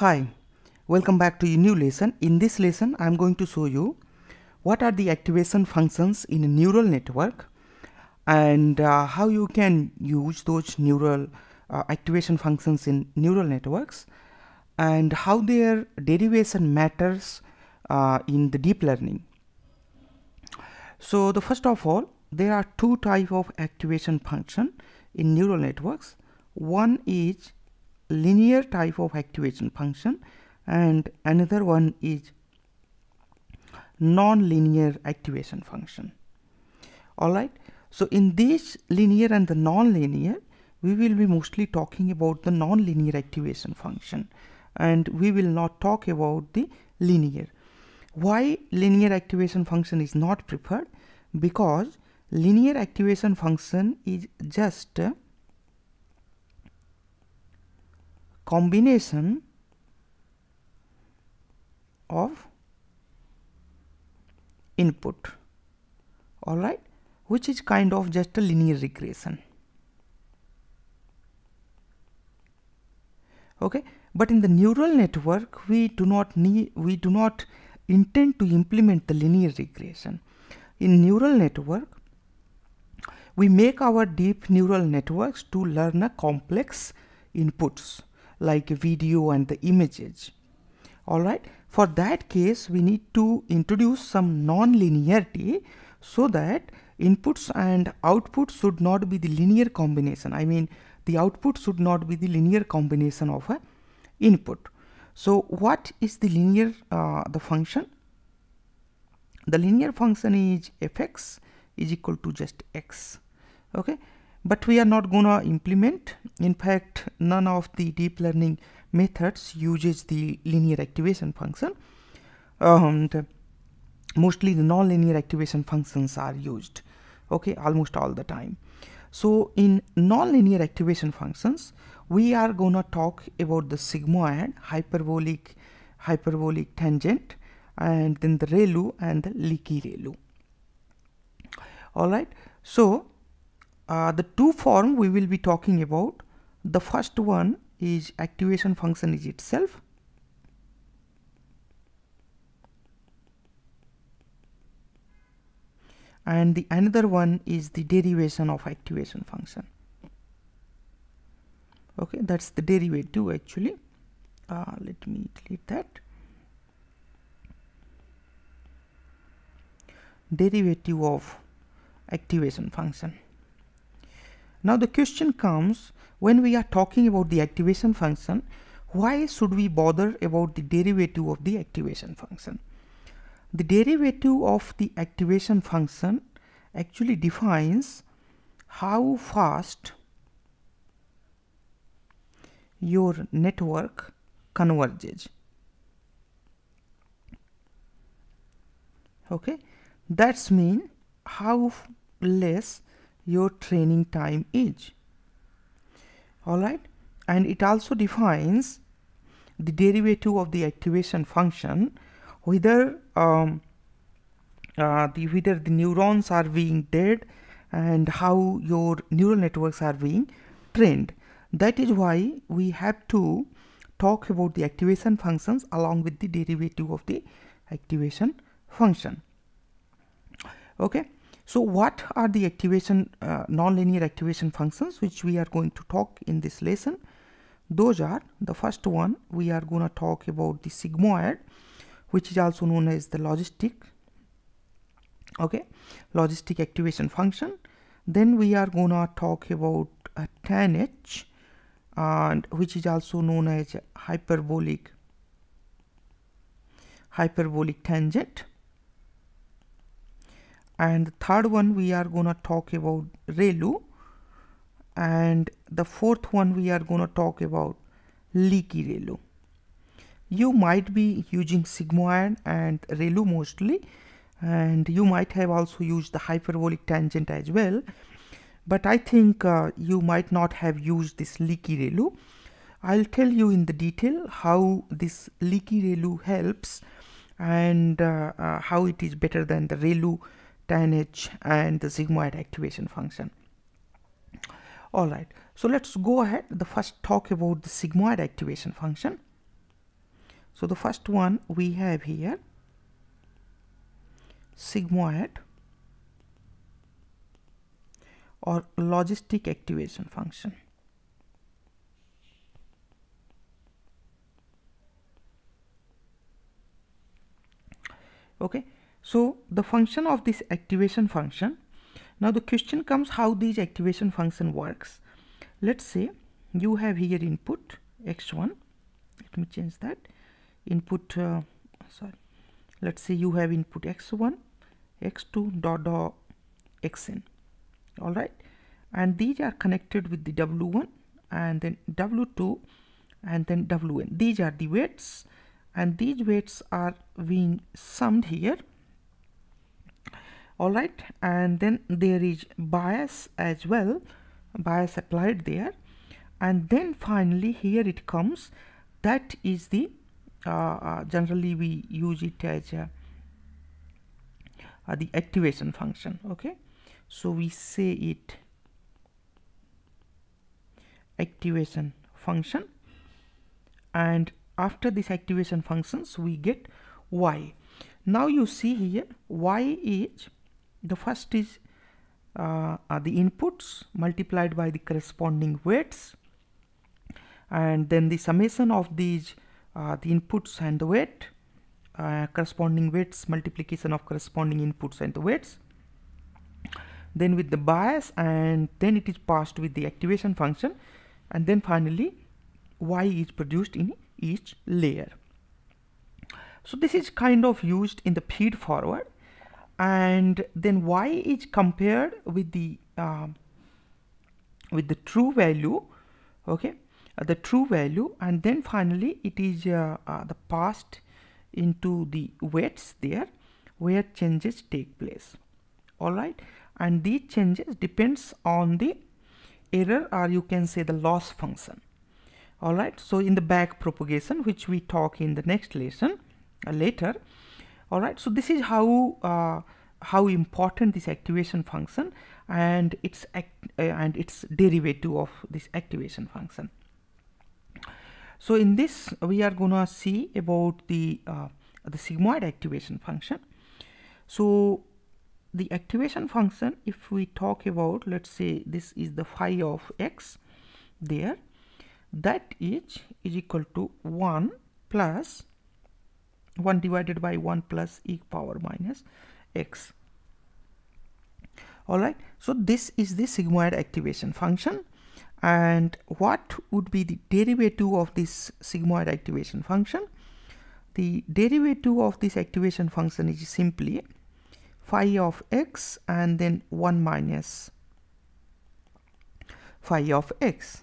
Hi, welcome back to a new lesson. In this lesson, I am going to show you what are the activation functions in a neural network and uh, how you can use those neural uh, activation functions in neural networks and how their derivation matters uh, in the deep learning. So the first of all, there are two type of activation function in neural networks. One is linear type of activation function and another one is non-linear activation function. All right. So in this linear and the non-linear we will be mostly talking about the non-linear activation function and we will not talk about the linear. Why linear activation function is not preferred? Because linear activation function is just combination of input all right which is kind of just a linear regression. Okay but in the neural network we do not need we do not intend to implement the linear regression. In neural network we make our deep neural networks to learn a complex inputs like video and the images. All right. For that case we need to introduce some non-linearity so that inputs and outputs should not be the linear combination. I mean the output should not be the linear combination of a input. So what is the linear uh, the function? The linear function is fx is equal to just x. Okay but we are not gonna implement. In fact none of the deep learning methods uses the linear activation function. And mostly the non-linear activation functions are used okay almost all the time. So in non-linear activation functions we are gonna talk about the sigmoid hyperbolic hyperbolic tangent and then the ReLU and the leaky ReLU. All right? So uh, the two form we will be talking about. The first one is activation function is itself. And the another one is the derivation of activation function. Okay that's the derivative actually. Uh, let me delete that. Derivative of activation function now the question comes when we are talking about the activation function, why should we bother about the derivative of the activation function? The derivative of the activation function actually defines how fast your network converges. Okay, that's mean how less your training time is. All right? And it also defines the derivative of the activation function whether um, uh, the whether the neurons are being dead and how your neural networks are being trained. That is why we have to talk about the activation functions along with the derivative of the activation function. Okay so what are the activation uh, nonlinear activation functions which we are going to talk in this lesson? Those are the first one we are going to talk about the sigmoid which is also known as the logistic okay? Logistic activation function. Then we are going to talk about a tanh and which is also known as hyperbolic hyperbolic tangent and the third one we are gonna talk about ReLU. And the fourth one we are gonna talk about leaky ReLU. You might be using sigmoid and ReLU mostly. And you might have also used the hyperbolic tangent as well. But I think uh, you might not have used this leaky ReLU. I'll tell you in the detail how this leaky ReLU helps and uh, uh, how it is better than the ReLU tanh and the sigmoid activation function. All right. So let's go ahead. The first talk about the sigmoid activation function. So the first one we have here sigmoid or logistic activation function. Okay so the function of this activation function now the question comes how these activation function works. Let's say you have here input x1 let me change that. Input uh, sorry. Let's say you have input x1 x2 dot dot xn. All right? And these are connected with the w1 and then w2 and then wn these are the weights. And these weights are being summed here all right. And then there is bias as well. Bias applied there. And then finally here it comes. That is the uh, uh, generally we use it as uh, the activation function. Okay. So we say it activation function. And after this activation functions we get y. Now you see here y is the first is uh, the inputs multiplied by the corresponding weights. And then the summation of these uh, the inputs and the weight uh, corresponding weights multiplication of corresponding inputs and the weights. Then with the bias and then it is passed with the activation function. And then finally y is produced in each layer. So this is kind of used in the feed forward and then y is compared with the uh, with the true value okay? Uh, the true value and then finally it is uh, uh the passed into the weights there where changes take place all right and these changes depends on the error or you can say the loss function all right so in the back propagation which we talk in the next lesson uh, later all right. So this is how uh, how important this activation function and its act uh, and its derivative of this activation function. So in this we are gonna see about the uh, the sigmoid activation function. So the activation function if we talk about let's say this is the phi of x there that is is equal to 1 plus 1 divided by 1 plus e power minus x. All right. So this is the sigmoid activation function. And what would be the derivative of this sigmoid activation function? The derivative of this activation function is simply phi of x and then 1 minus phi of x.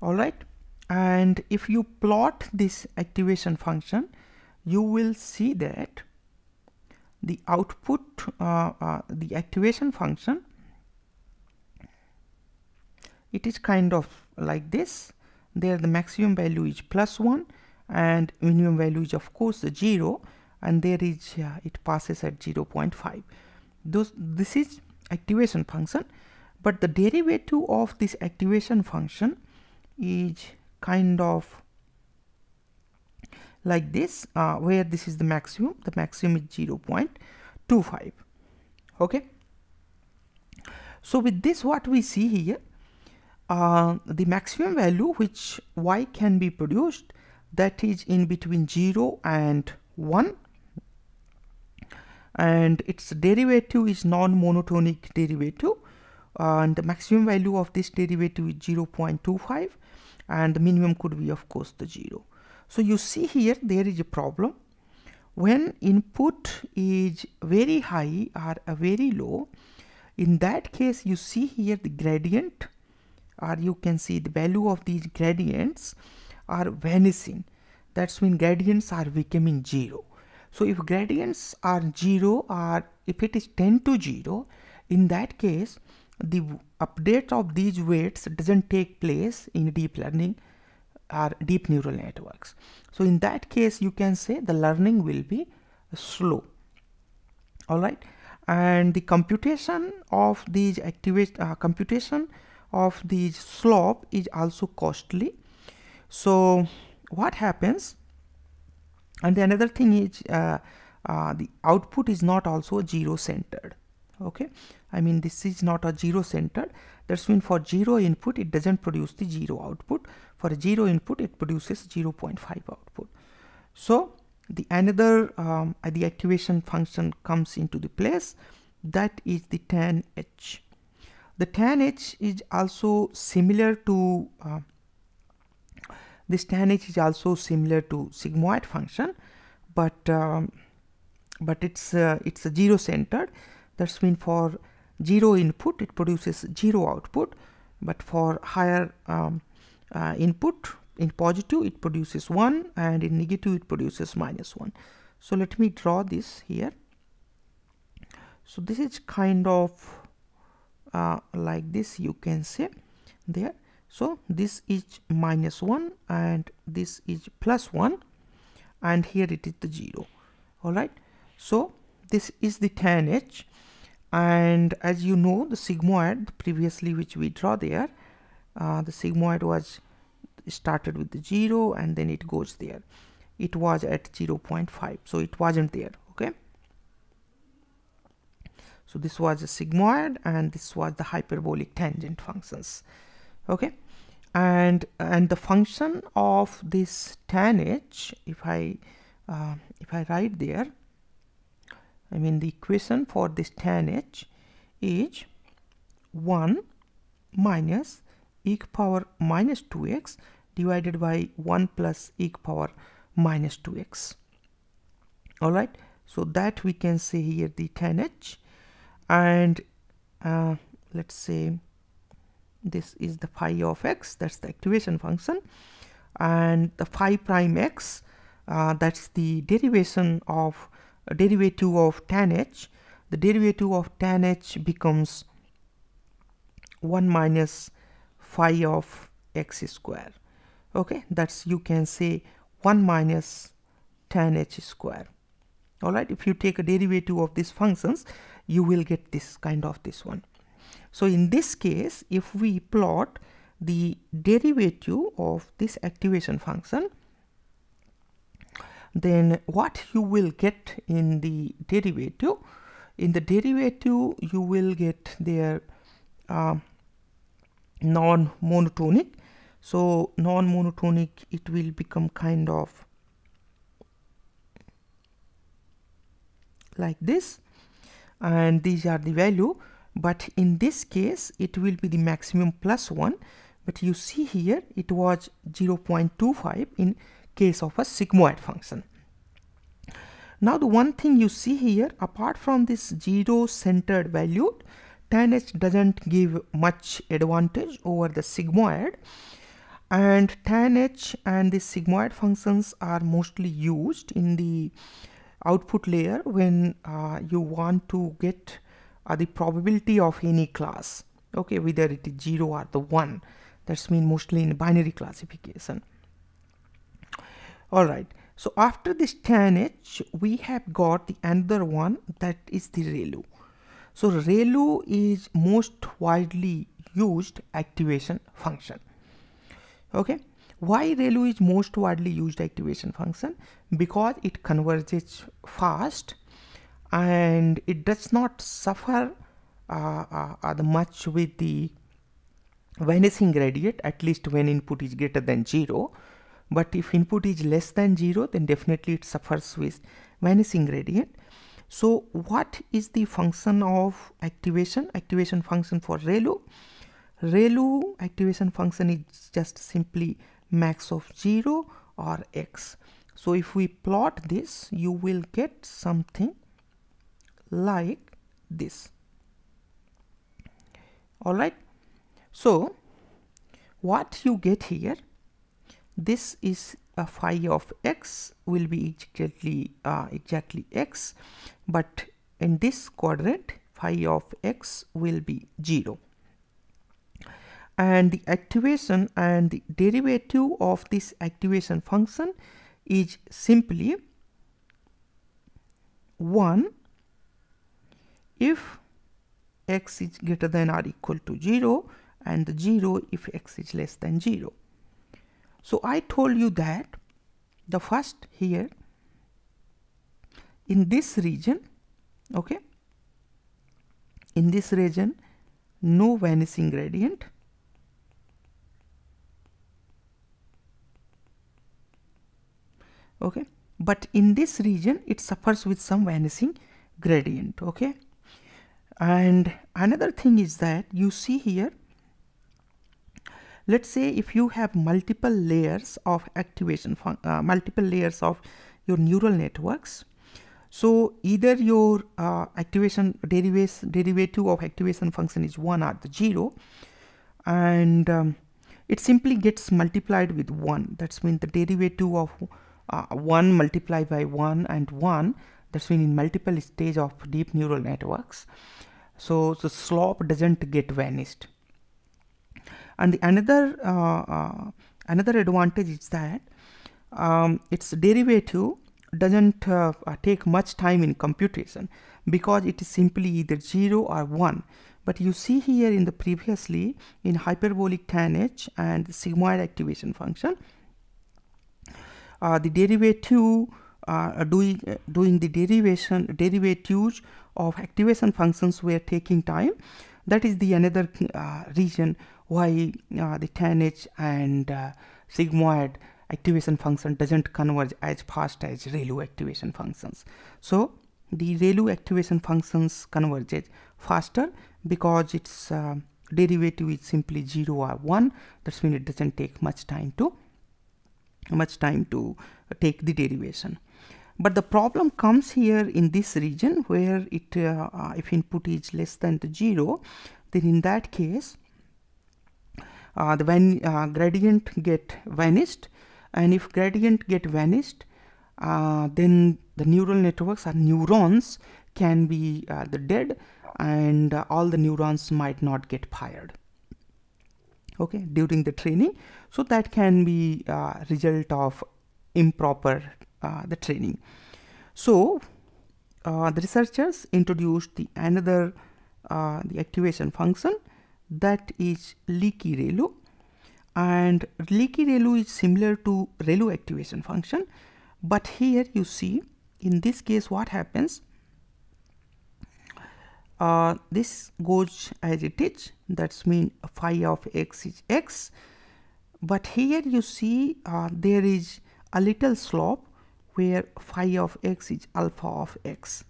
All right. And if you plot this activation function you will see that the output uh, uh, the activation function it is kind of like this. There the maximum value is plus 1 and minimum value is of course 0 and there is uh, it passes at 0 0.5 those this is activation function. But the derivative of this activation function is kind of like this uh, where this is the maximum the maximum is 0 0.25 okay? So with this what we see here uh, the maximum value which y can be produced that is in between 0 and 1 and its derivative is non-monotonic derivative. And the maximum value of this derivative is 0.25 and the minimum could be of course the 0 so you see here there is a problem. When input is very high or very low in that case you see here the gradient or you can see the value of these gradients are vanishing. That's when gradients are becoming zero. So if gradients are zero or if it is 10 to 0 in that case the update of these weights doesn't take place in deep learning or deep neural networks. So in that case you can say the learning will be slow. All right? And the computation of these activate uh, computation of the slope is also costly. So what happens? And the another thing is uh, uh, the output is not also zero centered okay I mean this is not a zero centered. That's mean for zero input it doesn't produce the zero output. For a zero input it produces 0.5 output. So the another um, uh, the activation function comes into the place. That is the tan h. The tan h is also similar to uh, this tan h is also similar to sigmoid function but um, but it's uh, it's a zero centered. That's mean for zero input it produces zero output but for higher um, uh, input in positive it produces 1 and in negative it produces minus 1 so let me draw this here. So this is kind of uh, like this you can say there. So this is minus 1 and this is plus 1 and here it is the 0 all right? So this is the tan h and as you know the sigmoid previously which we draw there uh, the sigmoid was started with the 0 and then it goes there. It was at 0 0.5 so it wasn't there okay? So this was a sigmoid and this was the hyperbolic tangent functions okay? And and the function of this tan h if i uh, if i write there i mean the equation for this tan h is 1 minus e power minus 2x divided by 1 plus e power minus 2x all right? So that we can say here the tan h. And uh, let's say this is the phi of x that's the activation function. And the phi prime x uh, that's the derivation of derivative of tan h the derivative of tan h becomes 1 minus phi of x square. Okay that's you can say 1 minus tan h square. All right if you take a derivative of these functions you will get this kind of this one. So in this case if we plot the derivative of this activation function then what you will get in the derivative in the derivative you will get their uh, non-monotonic. So non-monotonic it will become kind of like this. And these are the value. But in this case it will be the maximum plus 1 but you see here it was 0.25 in case of a sigmoid function. Now the one thing you see here apart from this zero centered value tan h doesn't give much advantage over the sigmoid and tan h and the sigmoid functions are mostly used in the output layer when uh, you want to get uh, the probability of any class okay whether it is 0 or the 1 that's mean mostly in binary classification all right. So after this tan h we have got the another one that is the ReLU. So ReLU is most widely used activation function. Okay. Why ReLU is most widely used activation function? Because it converges fast and it does not suffer uh, uh, uh, much with the vanishing gradient at least when input is greater than 0 but if input is less than 0 then definitely it suffers with vanishing gradient so what is the function of activation activation function for ReLU ReLU activation function is just simply max of 0 or x. So if we plot this you will get something like this. Alright. So what you get here this is a phi of x will be exactly uh, exactly x but in this quadrant phi of x will be 0 and the activation and the derivative of this activation function is simply 1 if x is greater than or equal to 0 and 0 if x is less than 0. So I told you that the first here in this region okay in this region no vanishing gradient. Okay but in this region it suffers with some vanishing gradient okay? And another thing is that you see here let's say if you have multiple layers of activation uh, multiple layers of your neural networks. So either your uh, activation derivative of activation function is 1 or the 0 and um, it simply gets multiplied with 1 that's mean the derivative of uh, 1 multiplied by 1 and 1 that's mean in multiple stage of deep neural networks. So the slope doesn't get vanished and the another uh, uh, another advantage is that um, its derivative doesn't uh, uh, take much time in computation because it is simply either 0 or 1 but you see here in the previously in hyperbolic tanh and sigmoid activation function uh, the derivative uh, doing doing the derivation derivatives of activation functions were taking time. That is the another reason why the tanh and sigmoid activation function doesn't converge as fast as ReLU activation functions. So the ReLU activation functions converges faster because its uh, derivative is simply 0 or 1 that's mean it doesn't take much time to much time to take the derivation but the problem comes here in this region where it uh, uh, if input is less than the 0 then in that case uh, the uh, gradient get vanished. And if gradient get vanished uh, then the neural networks or neurons can be uh, the dead and uh, all the neurons might not get fired. Okay during the training. So that can be uh, result of improper the training. So the researchers introduced the another the activation function that is leaky ReLU. And leaky ReLU is similar to ReLU activation function. But here you see in this case what happens? Uh, this goes as it is. That's mean phi of x is x. But here you see uh, there is a little slope where phi of x is alpha of x.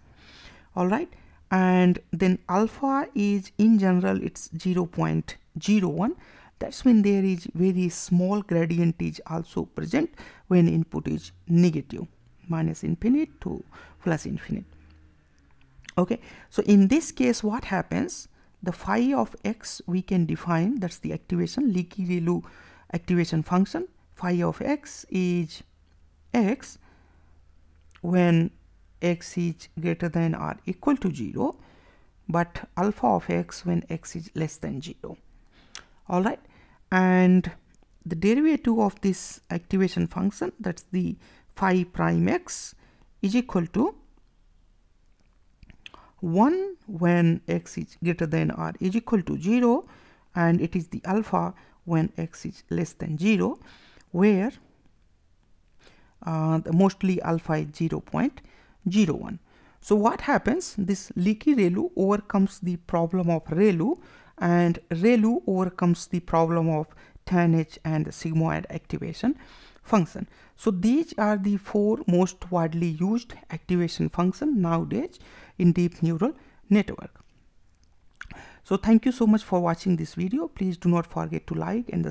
All right and then alpha is in general it's 0 0.01 that's when there is very small gradient is also present when input is negative minus infinite to plus infinite. Okay so in this case what happens? The phi of x we can define that's the activation leaky ReLU activation function. Phi of x is x when x is greater than or equal to 0 but alpha of x when x is less than 0 all right. And the derivative of this activation function that's the phi prime x is equal to 1 when x is greater than or is equal to 0 and it is the alpha when x is less than 0 where uh, mostly alpha is 0 0.01 so what happens this leaky ReLU overcomes the problem of ReLU and ReLU overcomes the problem of tanh and sigmoid activation function. So these are the four most widely used activation function nowadays in deep neural network. So thank you so much for watching this video. Please do not forget to like and